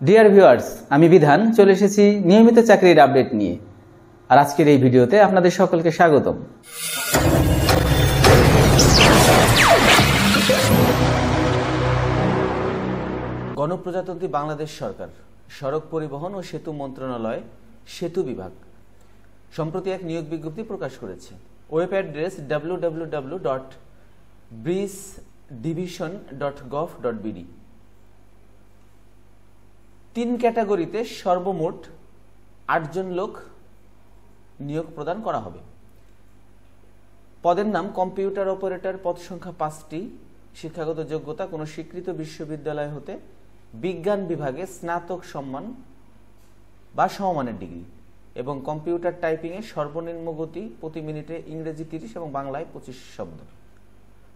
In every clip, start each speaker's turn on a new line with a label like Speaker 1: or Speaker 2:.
Speaker 1: Dear viewers আমি বিধান, চলে এসেছি নিয়মিত চাকরির আপডেট নিয়ে। আর আজকের এই ভিডিওতে আপনাদের সকলকে স্বাগতম। গণপ্রজাতন্ত্রী বাংলাদেশ সরকার, সড়ক পরিবহন ও সেতু মন্ত্রণালয়, সেতু বিভাগ। সম্প্রতি এক নিয়োগ বিজ্ঞপ্তি প্রকাশ করেছে। Web address W W W dot bridge division dot gov dot BD তিন ক্যাটাগরিতে সর্বমোট আটজন লোক নিয়োগ প্রদান করা হবে। পদের নাম কম্পিউটার অপারেটর, পদ সংখ্যা পাঁচটি, শিক্ষাগত যোগ্যতা কোনো স্বীকৃত বিশ্ববিদ্যালয় হতে বিজ্ঞান বিভাগে স্নাতক সম্মান বা সমমানের ডিগ্রি এবং কম্পিউটার টাইপিংয়ে সর্বনিম্ন গতি প্রতি মিনিটে ইংরেজি তিরিশ এবং বাংলায় পঁচিশ শব্দ।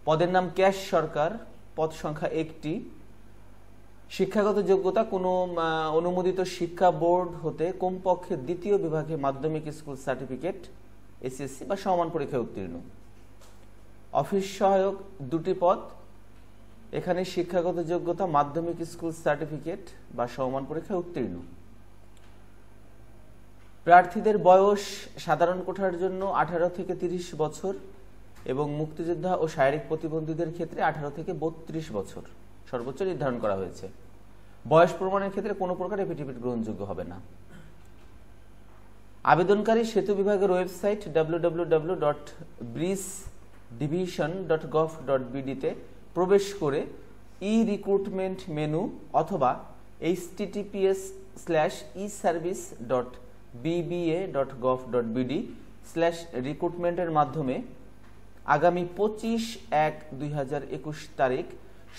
Speaker 1: পদের নাম ক্যাশ সরকার, পদ সংখ্যা একটি শিক্ষাগত যোগ্যতা কোনো অনুমোদিত শিক্ষা বোর্ড হতে কমপক্ষে দ্বিতীয় বিভাগে মাধ্যমিক স্কুল সার্টিফিকেট, এসএসসি বা সমান পরীক্ষায় উত্তীর্ণ। অফিস সহায়ক দুটি পদ। এখানে শিক্ষাগত যোগ্যতা, মাধ্যমিক স্কুল সার্টিফিকেট বা সমান পরীক্ষায় উত্তীর্ণ। প্রার্থীদের বয়স সাধারণ কোঠার জন্য আঠারো থেকে তিরিশ বছর এবং মুক্তিযোদ্ধা ও শারীরিক প্রতিবন্ধীদের ক্ষেত্রে আঠারো থেকে বত্রিশ বছর সর্বোচ্চ নির্ধারণ করা হয়েছে। বয়স প্রমাণের ক্ষেত্রে কোনো প্রকার এফিডেভিট গ্রহণযোগ্য হবে না। আবেদনকারী সেতু বিভাগের website W dot bridge division dot gov dot বিডিতে প্রবেশ করে ই রিক্রুটমেন্ট মেনু অথবা HTTPS slash e service dot BBA dot gov dot BD slash রিক্রুটমেন্টের মাধ্যমে আগামী পঁচিশ এক দুই তারিখ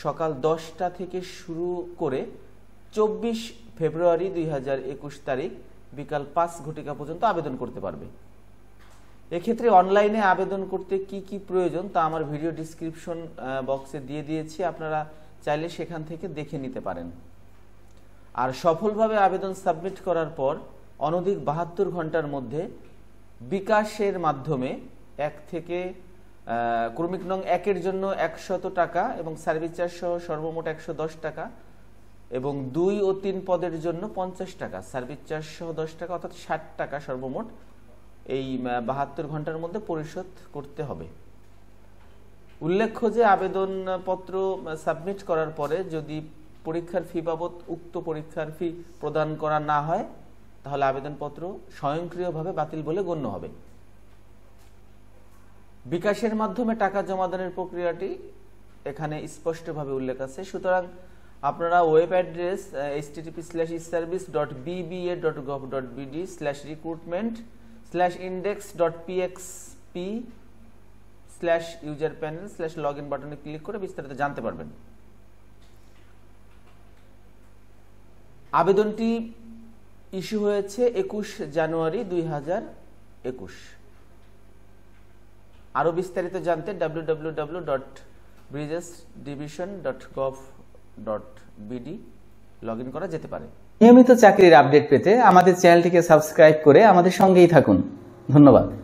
Speaker 1: সকাল দশটা থেকে শুরু করে চব্বিশ ফেব্রুয়ারি দুই হাজার একুশ তারিখ বিকাল পাঁচ ঘটিকা পর্যন্ত আবেদন করতে পারবে। এক্ষেত্রে অনলাইনে আবেদন করতে কি কি প্রয়োজন তা আমার ভিডিও ডিসক্রিপশন বক্সে দিয়ে দিয়েছি। আপনারা চাইলে সেখান থেকে দেখে নিতে পারেন। আর সফলভাবে আবেদন সাবমিট করার পর অনধিক বাহাত্তর ঘণ্টার মধ্যে বিকাশের মাধ্যমে এক থেকে ক্রমিক নং একের জন্য একশত টাকা এবং সার্ভিস চার্জ সহ সর্বমোট একশো দশ টাকা এবং দুই ও তিন পদের জন্য পঞ্চাশ টাকা, সার্ভিস চার্জ সহ দশ টাকা, অর্থাৎ ষাট টাকা সর্বমোট এই বাহাত্তর ঘণ্টার মধ্যে পরিশোধ করতে হবে। উল্লেখ্য যে আবেদনপত্র সাবমিট করার পরে যদি পরীক্ষার ফি বাবদ উক্ত পরীক্ষার ফি প্রদান করা না হয়, তাহলে আবেদনপত্র স্বয়ংক্রিয়ভাবে বাতিল বলে গণ্য হবে। বিকাশের মাধ্যমে টাকা জমাদানের প্রক্রিয়াটি এখানে স্পষ্টভাবে উল্লেখ আছে। সুতরাং আপনারা web address H TTP slash service dot BBA dot gov dot BD slash recruitment slash index dot PXP slash user panel slash log in বাটনে ক্লিক করে বিস্তারিত জানতে পারবেন। আবেদনটি ইস্যু হয়েছে একুশ জানুয়ারি দুই হাজার একুশ। আরও বিস্তারিত জানতে W W W dot bridges division dot gov dot BD log করা যেতে পারে। নিয়মিত চাকরির আপডেট পেতে আমাদের চ্যানেলটিকে সাবস্ক্রাইব করে আমাদের সঙ্গেই থাকুন। ধন্যবাদ।